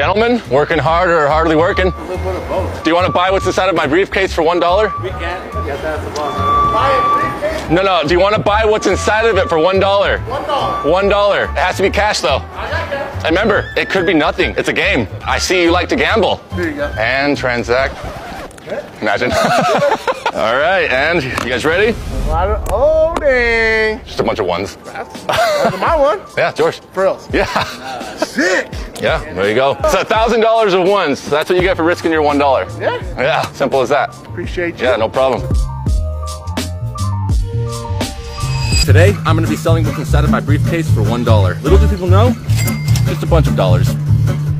Gentlemen, working hard or hardly working? A little bit of both. Do you want to buy what's inside of my briefcase for one dollar? We can. Yes, that's the boss. Buy it, briefcase. No, no. Do you want to buy what's inside of it for one dollar? One dollar. One dollar. It has to be cash though. I got that. And remember, it could be nothing. It's a game. I see you like to gamble. Here you go. And transact. Imagine. All right, and you guys ready? A lot of, oh, dang. Just a bunch of ones. That's, that's my one. Yeah, George. Frills. Yeah. Sick. Yeah, there you go. It's a thousand dollars of ones. That's what you get for risking your one dollar. Yeah. Yeah, simple as that. Appreciate you. Yeah, no problem. Today, I'm gonna be selling what's inside of my briefcase for one dollar. Little do people know, just a bunch of dollars.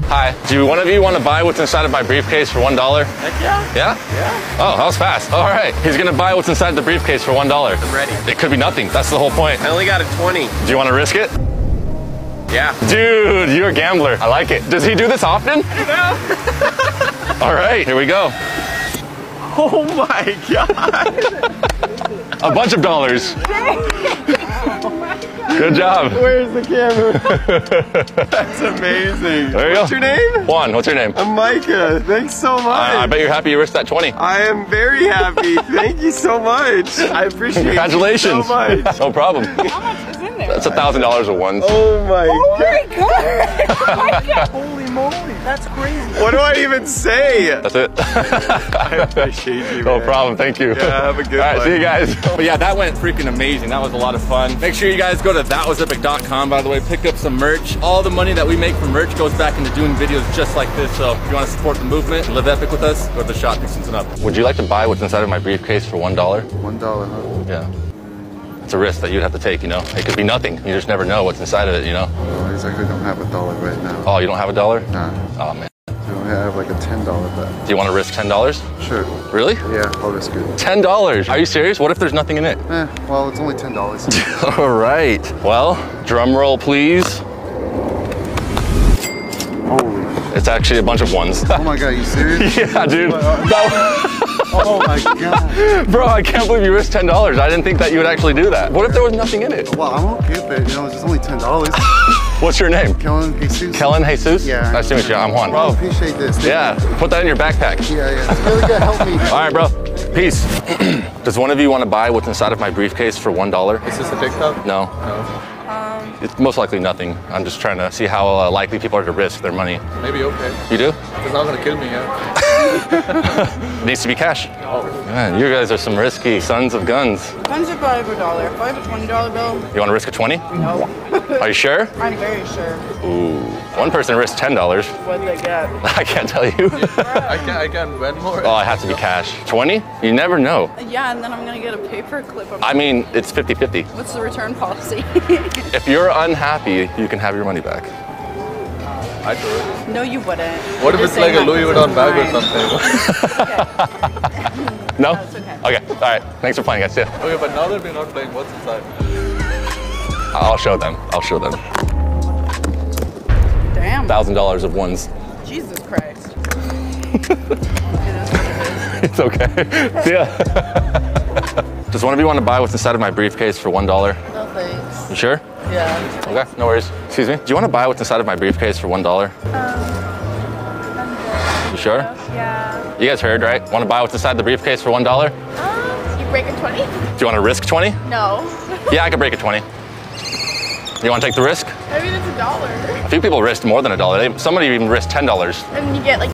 Hi, do one of you want to buy what's inside of my briefcase for one dollar? Heck yeah. Yeah? Yeah. Oh, that was fast. All right. He's gonna buy what's inside the briefcase for one dollar. I'm ready. It could be nothing. That's the whole point. I only got a 20. Do you want to risk it? Yeah. Dude, you're a gambler. I like it. Does he do this often? All right, here we go. Oh my god. A bunch of dollars. Good job. Where's the camera? That's amazing. There you go. What's your name? Juan, what's your name? I'm Micah. Thanks so uh, much. I, I bet you're happy you risked that 20. I am very happy. Thank you so much. I appreciate it. Congratulations. so much. No problem. How much is in there? That's a thousand dollars of ones. Oh my Oh god. my god! Holy moly, that's crazy. What do I even say? That's it. I appreciate you. no man. problem. Thank you. Yeah, have a good All right, one. see you guys. But yeah, that went freaking amazing. That was a lot of fun. Make sure you guys go to thatwasepic.com, by the way. Pick up some merch. All the money that we make from merch goes back into doing videos just like this. So if you want to support the movement, live epic with us, go to the shop, pick something up. Would you like to buy what's inside of my briefcase for one dollar? One dollar, huh? Yeah. It's a risk that you'd have to take, you know? It could be nothing. You just never know what's inside of it, you know? Well, I exactly don't have a dollar right now. Oh, you don't have a dollar? Nah. Oh, man. So I have like a ten dollar bet. Do you want to risk $10? Sure. Really? Yeah, I'll risk it. $10? Are you serious? What if there's nothing in it? Eh, well, it's only ten dollars. All right. Well, drum roll, please. Holy! It's actually a bunch of ones. Oh my god, you serious? yeah, dude. That- Oh my god. bro, I can't believe you risked $10. I didn't think that you would actually do that. What if there was nothing in it? Well, I'm okay with it. You know, it's just only ten dollars. What's your name? Kellen Jesus. Kellen Jesus? Yeah. Nice to meet you. I'm Juan. I appreciate this. Thank Yeah, put that in your backpack. Yeah, yeah. It's really gonna help me. All right, bro. Peace. Does one of you want to buy what's inside of my briefcase for one dollar? Is this a TikTok? No. No. It's most likely nothing. I'm just trying to see how uh, likely people are to risk their money. Maybe okay. You do? It's not gonna kill me, yeah. It needs to be cash. Oh. Man, you guys are some risky sons of guns. Depends if I have a dollar. If I have a twenty dollar bill, You want to risk a 20? no. Are you sure? I'm very sure Ooh. One person risked $10. what they get. I can't tell you. I can I can win more. Oh, it has to be cash. 20? You never know. Yeah, and then I'm gonna get a paper clip. I mean, it's 50 50. What's the return policy? If you're unhappy, you can have your money back. I do it. no, you wouldn't. What You're if it's like a Louis Vuitton bag or something? No? No, it's okay. Okay, all right. Thanks for playing, guys. See ya. okay, but now that we're not playing, what's inside? I'll show them. I'll show them. Damn. $1,000 of ones. Jesus Christ. it is what it is. It's okay. See ya. Does one of you want to buy what's inside of my briefcase for $1? No thanks. You sure? Yeah. Okay, no worries. Excuse me. Do you want to buy what's inside of my briefcase for $1? You sure? Yeah. You guys heard, right? Want to buy what's inside the briefcase for $1? Do Um, you break a 20? Do you want to risk 20? No. Yeah, I could break a 20. You want to take the risk? I mean, it's a dollar. A few people risked more than a dollar. Somebody even risked $10. And you get like